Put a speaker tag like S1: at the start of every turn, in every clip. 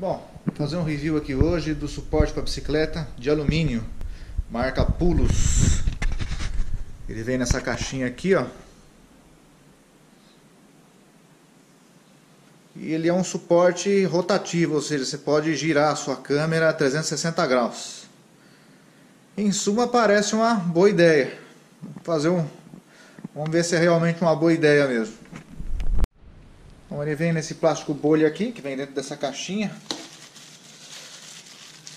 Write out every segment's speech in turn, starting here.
S1: Bom, fazer um review aqui hoje do suporte para bicicleta de alumínio, marca Pulos. Ele vem nessa caixinha aqui, ó. E ele é um suporte rotativo, ou seja, você pode girar a sua câmera a 360 graus. Em suma, parece uma boa ideia. Vou fazer um, vamos ver se é realmente uma boa ideia mesmo. Então ele vem nesse plástico bolha aqui, que vem dentro dessa caixinha.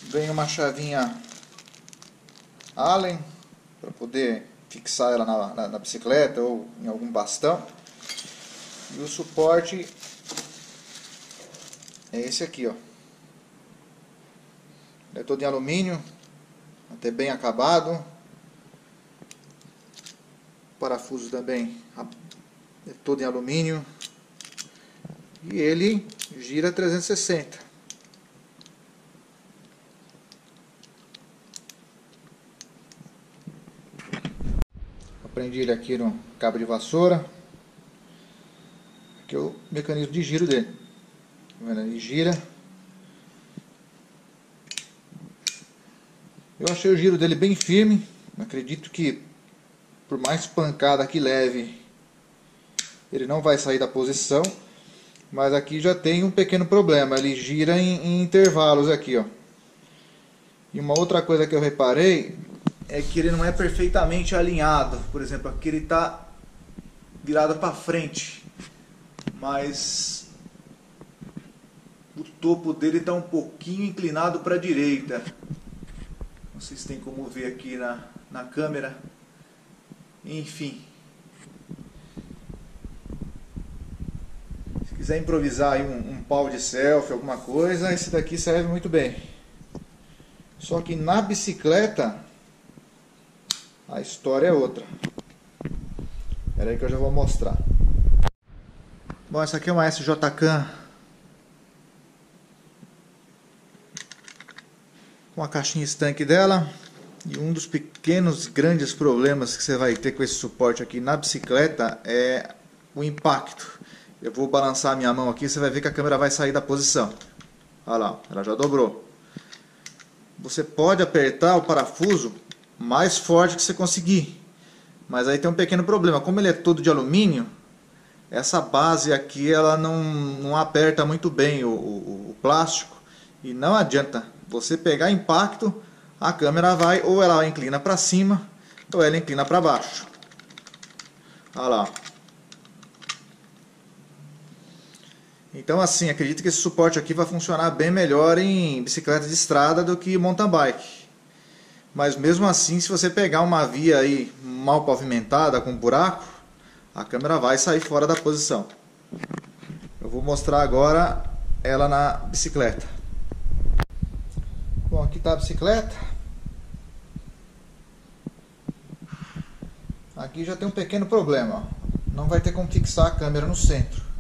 S1: Vem uma chavinha Allen, para poder fixar ela na, na, na, bicicleta ou em algum bastão. E o suporte é esse aqui, ó. Ele é todo em alumínio, até bem acabado. O parafuso também é todo em alumínio e ele gira 360. Aprendi ele aqui no cabo de vassoura. Aqui é o mecanismo de giro dele. Tá? Ele gira. Eu achei o giro dele bem firme. Acredito que por mais pancada que leve, ele não vai sair da posição. Mas aqui já tem um pequeno problema, ele gira em, em intervalos aqui, ó. E uma outra coisa que eu reparei é que ele não é perfeitamente alinhado. Por exemplo, aqui ele está virado para frente, mas o topo dele está um pouquinho inclinado para a direita. Não sei se tem como ver aqui na, na câmera. Enfim, quiser improvisar aí um, um pau de selfie, alguma coisa, esse daqui serve muito bem. Só que na bicicleta a história é outra. Espera aí que eu já vou mostrar. Bom, essa aqui é uma SJ-Cam com a caixinha estanque dela. E um dos pequenos grandes problemas que você vai ter com esse suporte aqui na bicicleta é o impacto. Eu vou balançar a minha mão aqui, você vai ver que a câmera vai sair da posição. Olha lá, ela já dobrou. Você pode apertar o parafuso mais forte que você conseguir. Mas aí tem um pequeno problema. Como ele é todo de alumínio, essa base aqui ela não, não aperta muito bem o, o, o plástico. E não adianta. Você pegar impacto, a câmera vai ou ela inclina para cima ou ela inclina para baixo. Olha lá. Então, assim, acredito que esse suporte aqui vai funcionar bem melhor em bicicleta de estrada do que mountain bike. Mas mesmo assim, se você pegar uma via aí mal pavimentada, com buraco, a câmera vai sair fora da posição. Eu vou mostrar agora ela na bicicleta. Bom, aqui está a bicicleta. Aqui já tem um pequeno problema. Não vai ter como fixar a câmera no centro.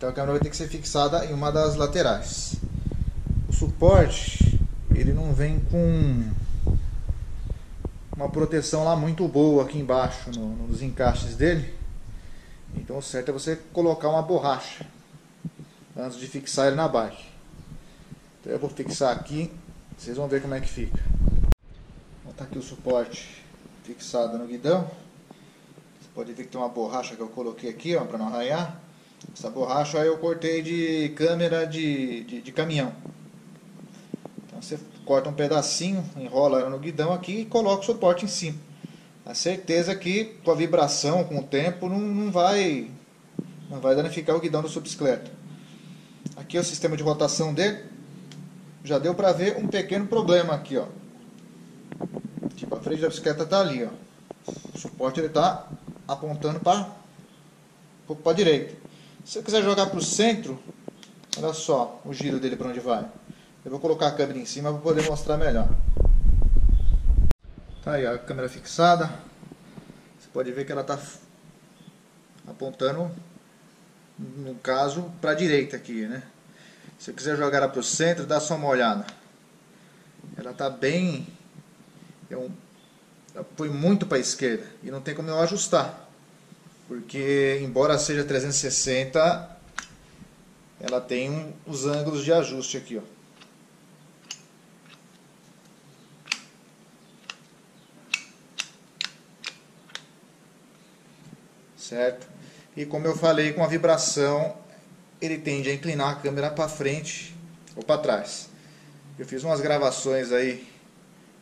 S1: Então a câmera vai ter que ser fixada em uma das laterais. O suporte, ele não vem com uma proteção lá muito boa aqui embaixo, no, nos encaixes dele. Então o certo é você colocar uma borracha antes de fixar ele na bike. Então eu vou fixar aqui, vocês vão ver como é que fica. Vou botar aqui o suporte fixado no guidão. Você pode ver que tem uma borracha que eu coloquei aqui, ó, para não arranhar. Essa borracha eu cortei de câmera de, de, de, caminhão. Então você corta um pedacinho, enrola ela no guidão aqui e coloca o suporte em cima. A certeza que com a vibração, com o tempo, não, não vai não vai danificar o guidão da sua bicicleta. Aqui é o sistema de rotação dele. Já deu para ver um pequeno problema aqui, ó. Tipo, a frente da bicicleta está ali, ó. O suporte ele está apontando para para direita. Se eu quiser jogar para o centro, olha só o giro dele para onde vai. Eu vou colocar a câmera em cima para poder mostrar melhor. Tá aí a câmera fixada. Você pode ver que ela está apontando, no caso, para a direita aqui, né? Se eu quiser jogar ela para o centro, dá só uma olhada. Ela está bem... É um, foi muito para a esquerda e não tem como eu ajustar porque embora seja 360, ela tem um, os ângulos de ajuste aqui, ó. Certo? E como eu falei, com a vibração, ele tende a inclinar a câmera para frente ou para trás. Eu fiz umas gravações aí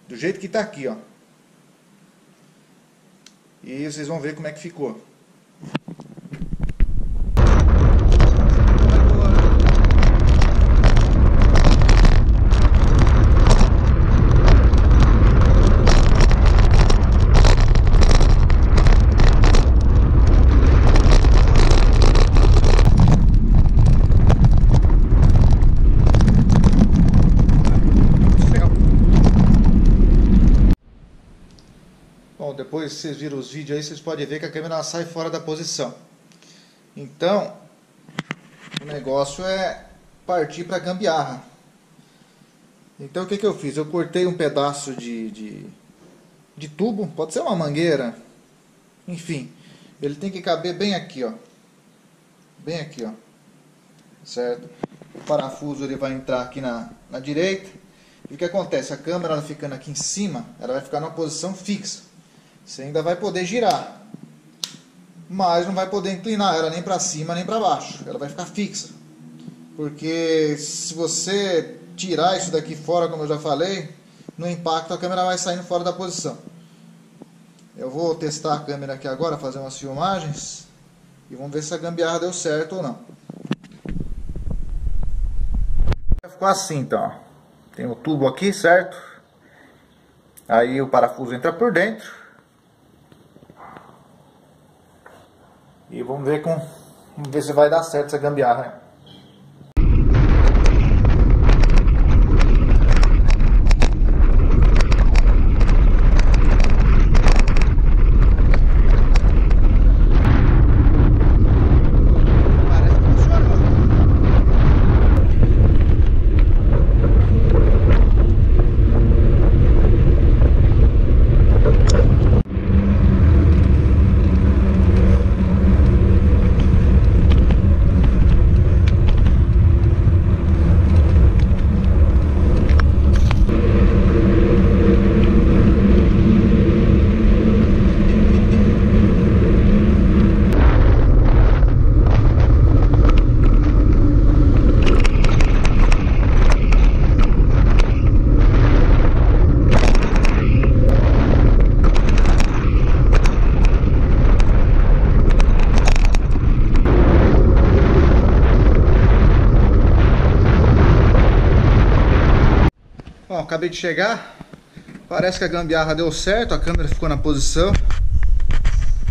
S1: do jeito que está aqui, ó. E vocês vão ver como é que ficou. Depois vocês viram os vídeos aí, vocês podem ver que a câmera sai fora da posição. Então, o negócio é partir para gambiarra. Então o que, que eu fiz? Eu cortei um pedaço de, de, de tubo, pode ser uma mangueira, enfim. Ele tem que caber bem aqui, ó. Bem aqui, ó. Certo? O parafuso ele vai entrar aqui na, na direita. E o que acontece? A câmera ela ficando aqui em cima, ela vai ficar numa posição fixa. Você ainda vai poder girar, mas não vai poder inclinar ela nem para cima nem para baixo. Ela vai ficar fixa. Porque se você tirar isso daqui fora, como eu já falei, no impacto a câmera vai saindo fora da posição. Eu vou testar a câmera aqui agora, fazer umas filmagens e vamos ver se a gambiarra deu certo ou não. Ficou assim então. Tem o tubo aqui, certo? Aí o parafuso entra por dentro. E vamos ver, com, vamos ver se vai dar certo essa gambiarra. Bom, acabei de chegar. Parece que a gambiarra deu certo, a câmera ficou na posição.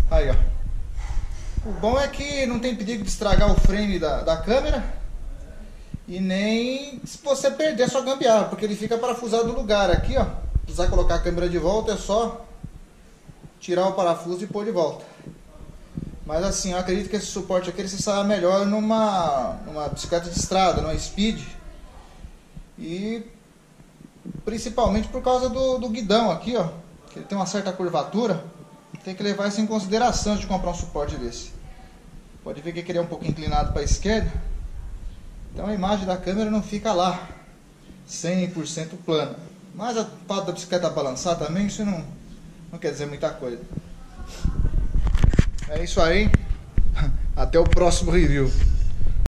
S1: Aí, ó. O bom é que não tem perigo de estragar o frame da, da câmera. E nem se você perder a sua gambiarra, porque ele fica parafusado no lugar. Aqui, ó. Precisar colocar a câmera de volta é só tirar o parafuso e pôr de volta. Mas assim, eu acredito que esse suporte aqui ele se saia melhor numa, numa bicicleta de estrada, numa speed. E principalmente por causa do, do guidão aqui, ó, que ele tem uma certa curvatura, tem que levar isso em consideração de comprar um suporte desse. Pode ver que ele é um pouco inclinado para a esquerda, então a imagem da câmera não fica lá 100% plana. Mas a fato da bicicleta balançar também, isso não, não quer dizer muita coisa. É isso aí. Até o próximo review.